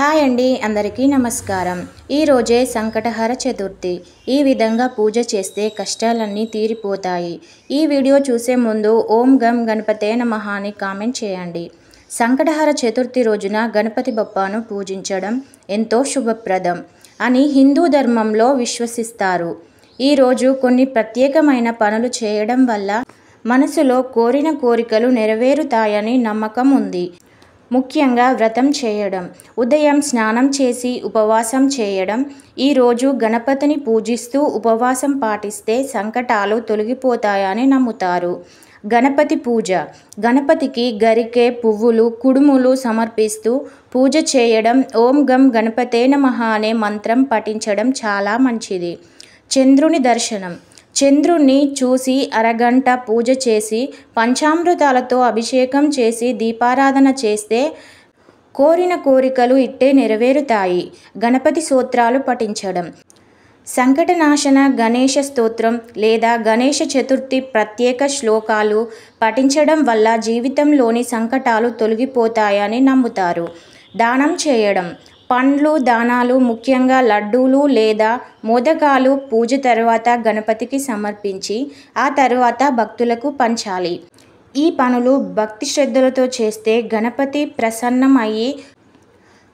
Hi అండి అందరికీ నమస్కారం. ఈరోజే సంకటహర చతుర్థి. ఈ విధంగా పూజ చేస్తే కష్టాలన్నీ తీరిపోతాయి. ఈ వీడియో చూసే ముందు ఓం గం గణపతే నమః అని కామెంట్ చేయండి. సంకటహర చతుర్థి రోజున గణపతి బొప్పను పూజించడం ఎంతో శుభప్రదం అని హిందూ ధర్మంలో విశ్వసిస్తారు. ఈరోజు కొన్ని ప్రత్యేకమైన పనులు చేయడం వల్ల మనసులో కోరిన కోరికలు నెరవేరుతాయని నమ్మకం ఉంది. ముఖ్యంగా వ్రతం చేయడం ఉదయం స్నానం చేసి ఉపవాసం చేయడం ఈరోజు గణపతిని పూజిస్తూ ఉపవాసం పాటిస్తే సంకటాలు తొలగిపోతాయని నమ్ముతారు. గణపతి పూజ గణపతికి గరికె పువ్వులు కుడుములు సమర్పిస్తూ పూజ చేయడం ఓం గం గణపతే నమః అనే మంత్రం పఠించడం చాలా మంచిది. చంద్రుని దర్శనం చంద్రుణ్ణి చూసి అరగంట పూజ చేసి పంచామృతాలతో అభిషేకం చేసి దీపారాధన చేస్తే కోరిన కోరికలు ఇట్టే నెరవేరుతాయి. గణపతి సూత్రాలు పఠించడం. సంకటనాశన గణేష స్తోత్రం లేదా గణేష చతుర్థి ప్రత్యేక శ్లోకాలు పఠించడం వల్ల జీవితంలోని సంకటాలు తొలగిపోతాయని నమ్ముతారు. దానం చేయడం. పండ్లు దానాలు ముఖ్యంగా లడ్డూలు లేదా మోదకాలు పూజ తర్వాత గణపతికి సమర్పించి ఆ తర్వాత భక్తులకు పంచాలి. ఈ పనులు భక్తి శ్రద్ధలతో చేస్తే గణపతి ప్రసన్నం అయ్యి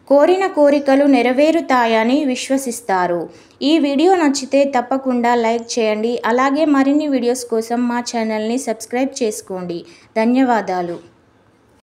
కోరిన కోరికలు నెరవేరుతాయని విశ్వసిస్తారు. ఈ వీడియో నచ్చితే తప్పకుండా లైక్ చేయండి. అలాగే మరిన్ని వీడియోస్ కోసం మా ఛానల్ని సబ్స్క్రైబ్ చేసుకోండి. ధన్యవాదాలు.